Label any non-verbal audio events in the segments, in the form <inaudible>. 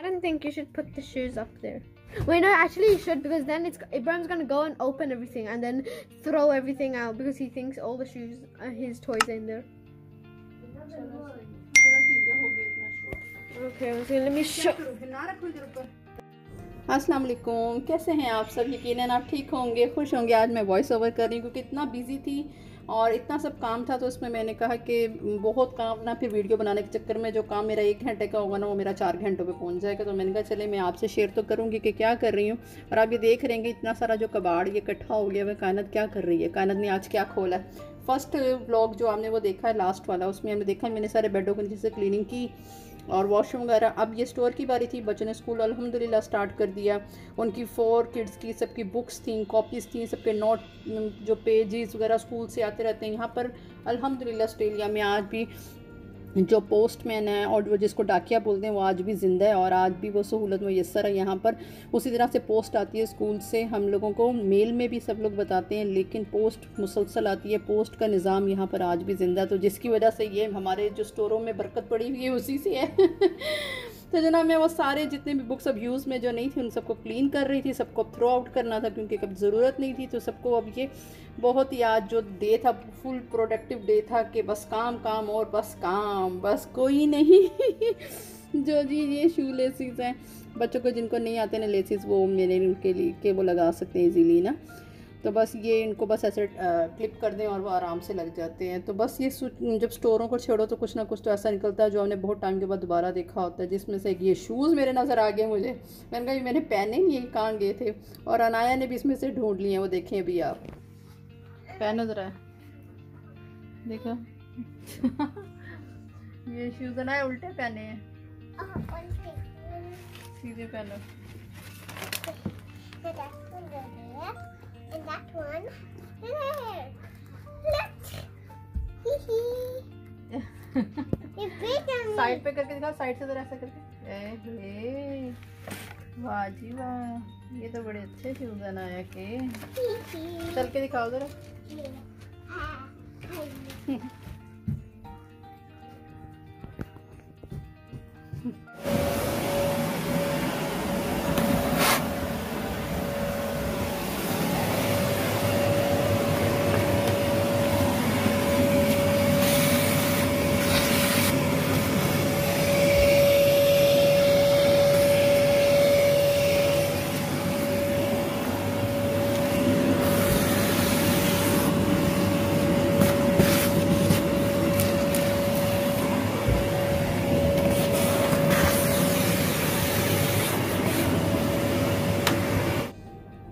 I don't think you should put the shoes up there. Wait, no, actually you should because then it's Ibrahim's gonna go and open everything and then throw everything out because he thinks all the shoes, uh, his toys are in there. Okay, so let me show. अस्सलाम वालेकुम कैसे हैं आप सब यकीनन आप ठीक होंगे खुश होंगे आज मैं वॉइस ओवर कर रही हूँ क्योंकि इतना बिजी थी और इतना सब काम था तो उसमें मैंने कहा कि बहुत काम ना, फिर वीडियो बनाने के चक्कर में जो काम मेरा एक घंटे का होगा ना, वो मेरा चार घंटों पे पहुँच जाएगा। तो मैंने कहा, चले, मैं आपसे शेयर तो करूँगी कि क्या कर रही हूँ। और आप ये देख रहे हैं इतना सारा जो कबाड़, ये इकट्ठा हो गया, वह कायनत क्या कर रही है? कायनत ने आज क्या खोला है? फ़र्स्ट ब्लॉग जो आपने वो देखा है लास्ट वाला, उसमें हमने देखा, मैंने सारे बेडों के नीचे से क्लीनिंग की। और वॉशरूम वगैरह। अब ये स्टोर की बारी थी, बच्चों ने स्कूल अलहमदिल्ला स्टार्ट कर दिया। उनकी फ़ोर किड्स की, सबकी बुक्स थी कॉपीज़ थी, सबके नोट जो पेजेस वगैरह स्कूल से आते रहते हैं। यहाँ पर अलहमदिल्ला ऑस्ट्रेलिया में आज भी जो पोस्टमैन है और वो जिसको डाकिया बोलते हैं, वो आज भी ज़िंदा है और आज भी वो सहूलत मैसर है। यहाँ पर उसी तरह से पोस्ट आती है स्कूल से। हम लोगों को मेल में भी सब लोग बताते हैं, लेकिन पोस्ट मुसलसल आती है। पोस्ट का निज़ाम यहाँ पर आज भी ज़िंदा तो जिसकी वजह से ये हमारे जो स्टोरों में बरकत पड़ी हुई है, उसी से है। <laughs> तो जना मैं वो सारे जितने भी बुक्स अब यूज़ में जो नहीं थी, उन सबको क्लीन कर रही थी, सबको थ्रो आउट करना था क्योंकि कभी ज़रूरत नहीं थी तो सबको अब ये बहुत ही आज जो डे था फुल प्रोडक्टिव डे था कि बस काम काम और बस काम, बस कोई नहीं। <laughs> जो जी, ये शू लेसिस हैं। बच्चों को जिनको नहीं आते ना लेसिस वो मेरे उनके लिए, के वो लगा सकते हैं इजीली ना। तो बस ये इनको बस ऐसे क्लिप कर दें और वो आराम से लग जाते हैं। तो बस ये जब स्टोरों को छेड़ो तो कुछ ना कुछ तो ऐसा निकलता है जो हमने बहुत टाइम के बाद दोबारा देखा होता है जिसमें से ये शूज़ मेरे नज़र आ गए मुझे। मैंने कहा मैंने पहने नहीं ये कहाँ गए थे? और अनाया ने भी इसमें से ढूंढ लिए हैं वो देखें अभी आप। पहनो ज़रा देखो। <laughs> ये शूज़ अनाया उल्टे पहने हैं। सीधे पहनो। And that one. <laughs> साइड पे करके दिखाओ साइड से जरा ऐसा करके। ए वाह जी वाह। ये तो बड़े अच्छे शूज़ बनाया नाया के चल के दिखाओ जरा। <laughs> <laughs>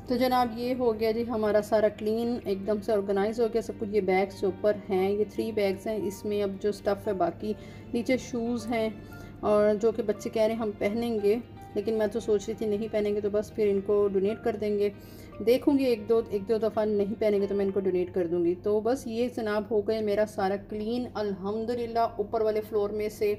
तो जनाब ये हो गया जी हमारा सारा क्लीन एकदम से ऑर्गेनाइज हो गया, सब कुछ ये बैग्स ऊपर हैं, ये थ्री बैग्स हैं, इसमें अब जो स्टफ़ है बाकी, नीचे शूज़ हैं और जो कि बच्चे कह रहे हैं हम पहनेंगे, लेकिन मैं तो सोच रही थी नहीं पहनेंगे तो बस फिर इनको डोनेट कर देंगे। देखूँगी, एक दो एक दो दफ़ा नहीं पहनेंगे तो मैं इनको डोनेट कर दूँगी। तो बस ये जनाब हो गए मेरा सारा क्लीन अल्हम्दुलिल्लाह, ऊपर वाले फ्लोर में से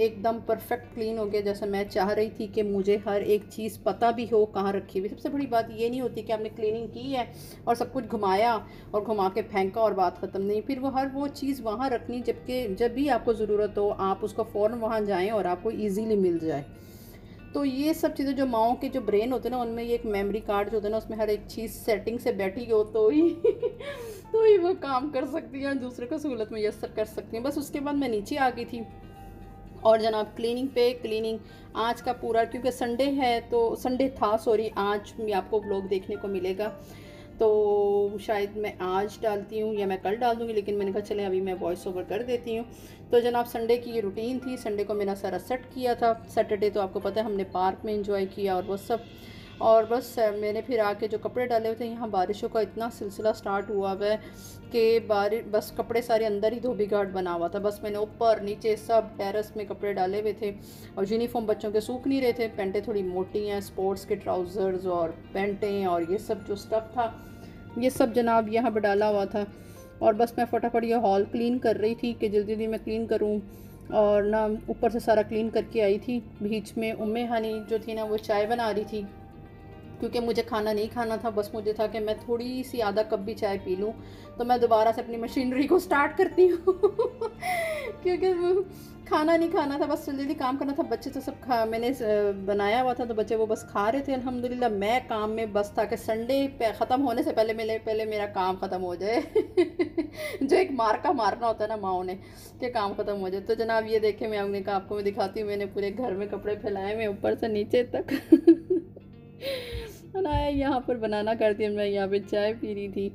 एकदम परफेक्ट क्लीन हो गया। जैसा मैं चाह रही थी कि मुझे हर एक चीज़ पता भी हो, कहाँ रखी हुई। सबसे बड़ी बात ये नहीं होती कि आपने क्लीनिंग की है और सब कुछ घुमाया और घुमा के फेंका और बात ख़त्म नहीं। फिर वो हर वो चीज़ वहाँ रखनी, जबकि जब भी आपको ज़रूरत हो, आप उसको फ़ौर वहाँ जाएँ और आपको ईज़ीली मिल जाए। तो ये सब चीज़ें जो माओ के जो ब्रेन होते हैं ना, उनमें ये एक मेमोरी कार्ड जो होता है ना, उसमें हर एक चीज़ सेटिंग से बैठी हो तो ही <laughs> तो ही वो काम कर सकती हैं, दूसरे को सहूलत में यसर कर सकती हैं। बस उसके बाद मैं नीचे आ गई थी। और जनाब क्लीनिंग पे क्लीनिंग आज का पूरा, क्योंकि संडे है तो संडे था सॉरी आज भी आपको ब्लॉग देखने को मिलेगा। तो शायद मैं आज डालती हूँ या मैं कल डाल दूँगी, लेकिन मैंने कहा, चले, अभी मैं वॉइस ओवर कर देती हूँ। तो जनाब संडे की ये रूटीन थी। संडे को मैंने सारा सेट किया था। सैटरडे तो आपको पता है, हमने पार्क में इंजॉय किया और वो सब। और बस मैंने फिर आके जो कपड़े डाले हुए थे, यहाँ बारिशों का इतना सिलसिला स्टार्ट हुआ हुआ है कि बारिश बस कपड़े सारे अंदर ही धोबी घाट बना हुआ था। बस मैंने ऊपर, नीचे सब टेरस में कपड़े डाले हुए थे और यूनिफॉर्म बच्चों के सूख नहीं रहे थे। पेंटें थोड़ी मोटी हैं स्पोर्ट्स के ट्राउज़र्स और पेंटें और ये सब जो स्टफ़ था। ये सब जनाब यहाँ पर डाला हुआ था। और बस मैं फटाफट ये हॉल क्लीन कर रही थी कि जल्दी जल्दी मैं क्लीन करूँ। और ना ऊपर से सारा क्लीन करके आई थी। बीच में उम्मे हनी जो थी ना, वो चाय बना रही थी। क्योंकि मुझे खाना नहीं खाना था, बस मुझे था कि मैं थोड़ी सी आधा कप भी चाय पी लूँ। तो मैं दोबारा से अपनी मशीनरी को स्टार्ट करती हूँ। <laughs> क्योंकि खाना नहीं खाना था, बस जल्दी काम करना था। बच्चे तो सब खा, मैंने बनाया हुआ था तो बच्चे वो बस खा रहे थे। अल्हम्दुलिल्लाह, मैं काम में बस था कि संडे ख़त्म होने से पहले मेरे, पहले मेरा काम ख़त्म हो जाए। <laughs> जो एक मार का मारना होता है ना माओ ने, कि काम ख़त्म हो जाए। तो जनाब ये देखे, मैं आपने कहा आपको मैं दिखाती हूँ, मैंने पूरे घर में कपड़े फैलाए मैं ऊपर से नीचे तक। <laughs> बनाया यहाँ पर बनाना कर दिया मैं यहाँ पर चाय पी रही थी।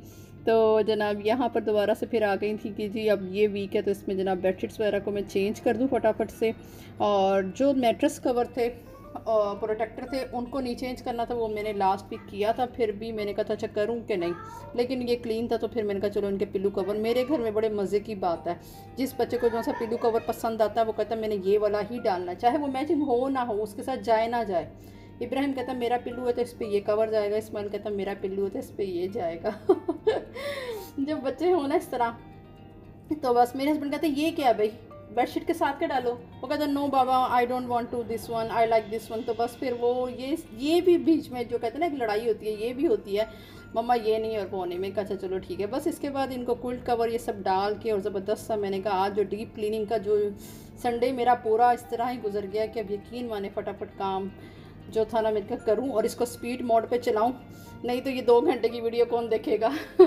तो जनाब, यहाँ पर दोबारा से फिर आ गई थी कि जी, अब ये वीक है तो इसमें जनाब बेडशीट्स वगैरह को मैं चेंज कर दूँ फटाफट से। और जो मेट्रेस कवर थे प्रोटेक्टर थे, उनको नहीं चेंज करना था, वो मैंने लास्ट वीक किया था, फिर भी मैंने कहा था अच्छा करूँ कि नहीं? लेकिन ये क्लीन था तो फिर मैंने कहा, चलो, इनके पिल्लू कवर मेरे घर में बड़े मज़े की बात है। जिस बच्चे को जो सा पिल्लू कवर पसंद आता है, वो कहता है, मैंने ये वाला ही डालना चाहे वो मैचिंग हो ना हो, उसके साथ जाए ना जाए। इब्राहिम कहता, मेरा पिल्लू है तो इस पर ये कवर जाएगा, इस्माइल कहता, मेरा पिल्लू है तो इस पर ये जाएगा। <laughs> जब बच्चे हो ना इस तरह तो बस मेरे हस्बैंड कहते, ये क्या भाई? बेडशीट के साथ के डालो? वो कहता no Baba I don't want to this one I like this one तो बस फिर वो ये ये भी बीच में जो कहते हैं ना, एक लड़ाई होती है, ये भी होती है। मम्मा, ये नहीं और वो नहीं मैं कहा अच्छा चलो ठीक है। बस इसके बाद इनको कुल्ट कवर ये सब डाल के और ज़बरदस्त सा मैंने कहा, आज जो डीप क्लीनिंग का जो संडे मेरा पूरा इस तरह ही गुजर गया कि अब यकीन माने फटाफट काम जो था ना मैं क्या करूँ और इसको स्पीड मोड पे चलाऊँ। नहीं तो ये दो घंटे की वीडियो कौन देखेगा? <laughs>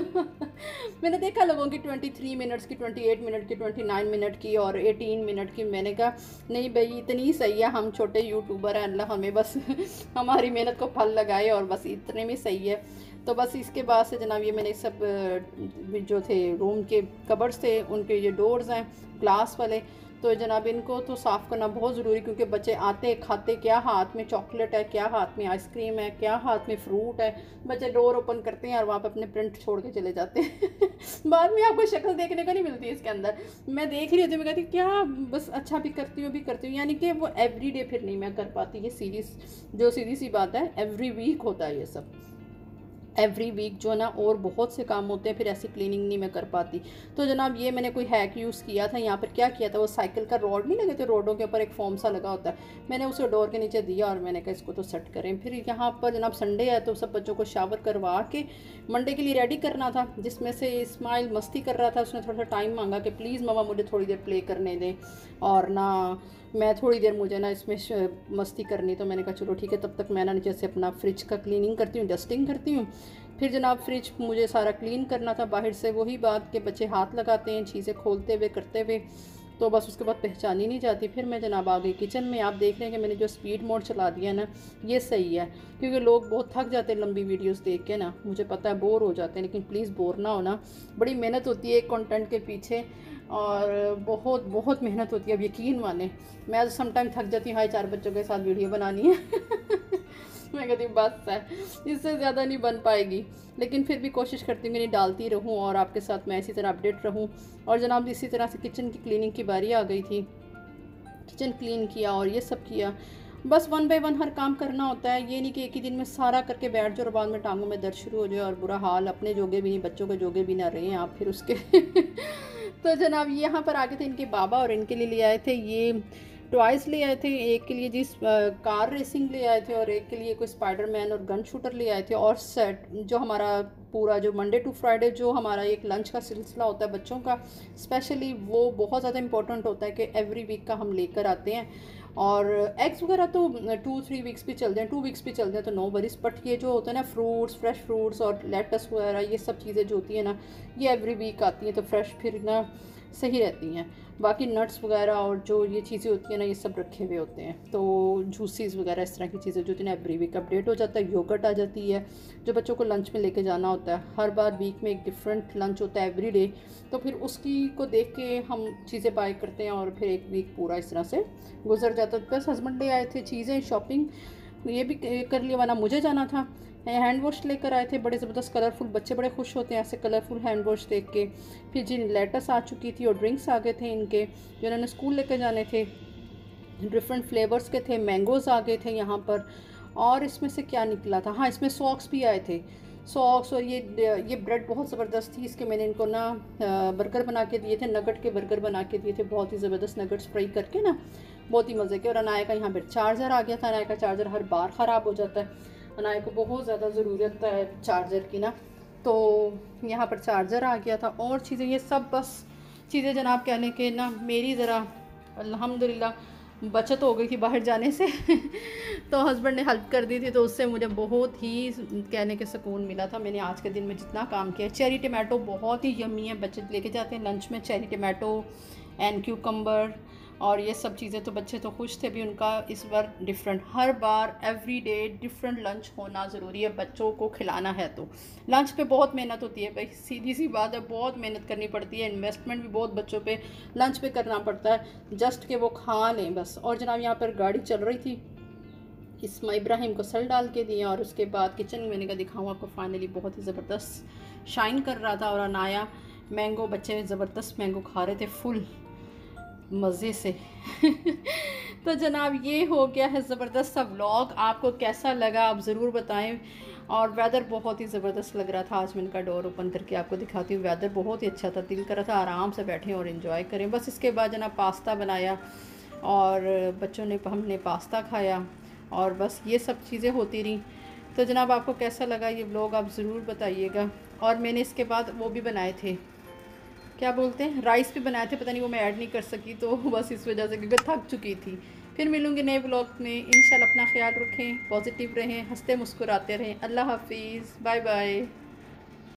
मैंने देखा लोगों की 23 मिनट्स की 28 मिनट की 29 मिनट की और 18 मिनट की। मैंने कहा, नहीं भाई, इतनी सही है, हम छोटे यूट्यूबर हैं, अल्लाह हमें बस <laughs> हमारी मेहनत को फल लगाए और बस इतने में सही है। तो बस इसके बाद से जनाब, ये मैंने सब, जो थे रूम के कबर्स थे, उनके ये डोर्स हैं ग्लास वाले। तो जनाब, इनको तो साफ़ करना बहुत ज़रूरी क्योंकि बच्चे आते, खाते, क्या हाथ में चॉकलेट है, क्या हाथ में आइसक्रीम है, क्या हाथ में फ्रूट है, बच्चे डोर ओपन करते हैं और वहाँ पर अपने प्रिंट छोड़ के चले जाते हैं। <laughs> बाद में आपको शक्ल देखने को नहीं मिलती इसके अंदर। मैं देख रही होती मैं कहती क्या बस अच्छा भी करती हूँ भी करती हूँ। यानी कि वो एवरी फिर नहीं मैं कर पाती ये सीरीज़ जो सीधी सी बात है एवरी वीक होता है ये सब। एवरी वीक जो है ना, और बहुत से काम होते हैं, फिर ऐसी क्लीनिंग नहीं मैं कर पाती। तो जनाब ये मैंने कोई हैक यूज़ किया था, यहाँ पर क्या किया था, वो साइकिल का रोड नहीं लगे थे रोडों के ऊपर एक फॉर्म सा लगा होता है। मैंने उसे डोर के नीचे दिया और मैंने कहा इसको तो सेट करें। फिर यहाँ पर जनाब संडे है तो सब बच्चों को शावर करवा के मंडे के लिए रेडी करना था, जिसमें से इस्माइल मस्ती कर रहा था, उसने थोड़ा सा टाइम मांगा कि प्लीज़ मामा मुझे थोड़ी देर प्ले करने दें। और ना मैं थोड़ी देर मुझे ना इसमें मस्ती करनी तो मैंने कहा चलो ठीक है, तब तक मैं ना जैसे अपना फ्रिज का क्लीनिंग करती हूँ डस्टिंग करती हूँ। फिर जनाब फ्रिज मुझे सारा क्लीन करना था, बाहर से वही बात के बच्चे हाथ लगाते हैं, चीज़ें खोलते हुए, करते हुए। तो बस उसके बाद पहचानी नहीं जाती। फिर मैं जनाब आ गई किचन में। आप देख रहे हैं कि मैंने जो स्पीड मोड चला दिया ना, ये सही है। क्योंकि लोग बहुत थक जाते हैं लंबी वीडियोस देख के ना। मुझे पता है बोर हो जाते हैं, लेकिन प्लीज़ बोर ना होना बड़ी मेहनत होती है एक कंटेंट के पीछे और बहुत बहुत मेहनत होती है। अब यकीन माने, मैं समटाइम थक जाती हूँ। हाई चार बच्चों के साथ वीडियो बनानी है। <laughs> <laughs> मैं कहती हूँ, बस है, इससे ज़्यादा नहीं बन पाएगी। लेकिन फिर भी कोशिश करती हूँ कि नहीं, डालती रहूँ और आपके साथ मैं इसी तरह अपडेट रहूँ। और जनाब, इसी तरह से किचन की क्लीनिंग की बारी आ गई थी। किचन क्लीन किया और ये सब किया। बस वन बाय वन हर काम करना होता है। ये नहीं कि एक ही दिन में सारा करके बैठ जाओ और बाद में टांगों में दर्द शुरू हो जाए और बुरा हाल, अपने जोगे भी नहीं, बच्चों के जोगे भी ना रहे आप फिर उसके। <laughs> तो जनाब यहाँ पर आगे थे इनके बाबा और इनके लिए ले आए थे ये ट्वाइस ले आए थे, एक के लिए जिस कार रेसिंग ले आए थे और एक के लिए कोई स्पाइडर मैन और गन शूटर ले आए थे और सेट जो हमारा पूरा जो मंडे टू फ्राइडे जो हमारा एक लंच का सिलसिला होता है बच्चों का स्पेशली वो बहुत ज़्यादा इंपॉर्टेंट होता है कि एवरी वीक का हम लेकर आते हैं। और एग्स वगैरह तो टू थ्री वीक्स भी चलते हैं टू वीक्स भी चलते हैं तो नो वरीज बट ये जो होता है ना फ्रूट्स फ्रेश फ्रूट्स और लेटस वगैरह ये सब चीज़ें जो होती है ना, ये एवरी वीक आती हैं तो फ्रेश फिर ना सही रहती हैं। बाकी नट्स वगैरह और जो ये चीज़ें होती हैं ना, ये सब रखे हुए होते हैं। तो जूसीज़ वगैरह इस तरह की चीज़ें जो होती हैं ना एवरी वीक अपडेट हो जाता है योगर्ट आ जाती है, जो बच्चों को लंच में लेके जाना होता है। हर बार वीक में एक डिफरेंट लंच होता है एवरी डे तो फिर उसकी को देख के हम चीज़ें बाई करते हैं और फिर एक वीक पूरा इस तरह से गुजर जाता है। बस हस्बैंड डे आए थे चीज़ें शॉपिंग ये भी कर लिया, वरना मुझे जाना था। हैंड वॉश लेकर आए थे, बड़े ज़बरदस्त कलरफुल बच्चे बड़े खुश होते हैं ऐसे कलरफुल हैंड वॉश देख के। फिर जिन लेटस आ चुकी थी और ड्रिंक्स आ गए थे इनके, जो इन्होंने स्कूल लेकर जाने थे। डिफरेंट फ्लेवर्स के थे मैंगोज़ आ गए थे यहाँ पर। और इसमें से क्या निकला था? हाँ इसमें सॉक्स भी आए थे। सॉक्स और ये ये ब्रेड बहुत ज़बरदस्त थी, इसके मैंने इनको ना बर्गर बना के दिए थे नगट के बर्गर बना के दिए थे, बहुत ही ज़बरदस्त नगट्स फ्राई करके ना, बहुत ही मज़े के। और अनाया का यहाँ पर चार्जर आ गया था अनाया का चार्जर हर बार ख़राब हो जाता है। अनाया को बहुत ज़्यादा ज़रूरत है चार्जर की ना। तो यहाँ पर चार्जर आ गया था और चीज़ें, ये सब बस चीज़ें जनाब कहने के ना, मेरी ज़रा अल्हम्दुलिल्लाह बचत हो गई थी बाहर जाने से। <laughs> तो हस्बैंड ने हेल्प कर दी थी तो उससे मुझे बहुत ही कहने के सुकून मिला था। मैंने आज के दिन में जितना काम किया चेरी टमाटो बहुत ही यमी है बच्चे लेके जाते हैं लंच में चेरी टमाटो एंड क्यूकम्बर और ये सब चीज़ें तो बच्चे तो खुश थे भी, उनका इस बार डिफरेंट हर बार एवरी डे डिफरेंट लंच होना ज़रूरी है, बच्चों को खिलाना है तो। लंच पे बहुत मेहनत होती है भाई, सीधी सी बात है, बहुत मेहनत करनी पड़ती है इन्वेस्टमेंट भी बहुत बच्चों पे लंच पे करना पड़ता है जस्ट के वो खा लें बस। और जनाब यहाँ पर गाड़ी चल रही थी, इसमा इब्राहिम को सल डाल के दिया और उसके बाद किचन में मैंने कहा दिखाऊँ आपको फाइनली बहुत ही ज़बरदस्त शाइन कर रहा था और अनाया मैंगो बच्चे ज़बरदस्त मैंगो खा रहे थे फुल मज़े से। <laughs> तो जनाब, ये हो गया है ज़बरदस्त सा व्लॉग आपको कैसा लगा आप ज़रूर बताएँ। और वेदर बहुत ही ज़बरदस्त लग रहा था। आज मैं का डोर ओपन करके आपको दिखाती हूँ। वेदर बहुत ही अच्छा था। दिल कर रहा था आराम से बैठें और इन्जॉय करें। बस इसके बाद जनाब पास्ता बनाया और बच्चों ने, हमने पास्ता खाया और बस ये सब चीज़ें होती रहीं। तो जनाब, आपको कैसा लगा ये ब्लॉग आप ज़रूर बताइएगा। और मैंने इसके बाद वो भी बनाए थे। क्या बोलते हैं राइस भी बनाए थे, पता नहीं वो मैं ऐड नहीं कर सकी तो <laughs> बस इस वजह से क्योंकि थक चुकी थी। फिर मिलूँगी नए ब्लॉग में इन अपना ख्याल रखें पॉजिटिव रहें, हँसते मुस्कुराते रहें। अल्लाह हाफिज़ बाय बाय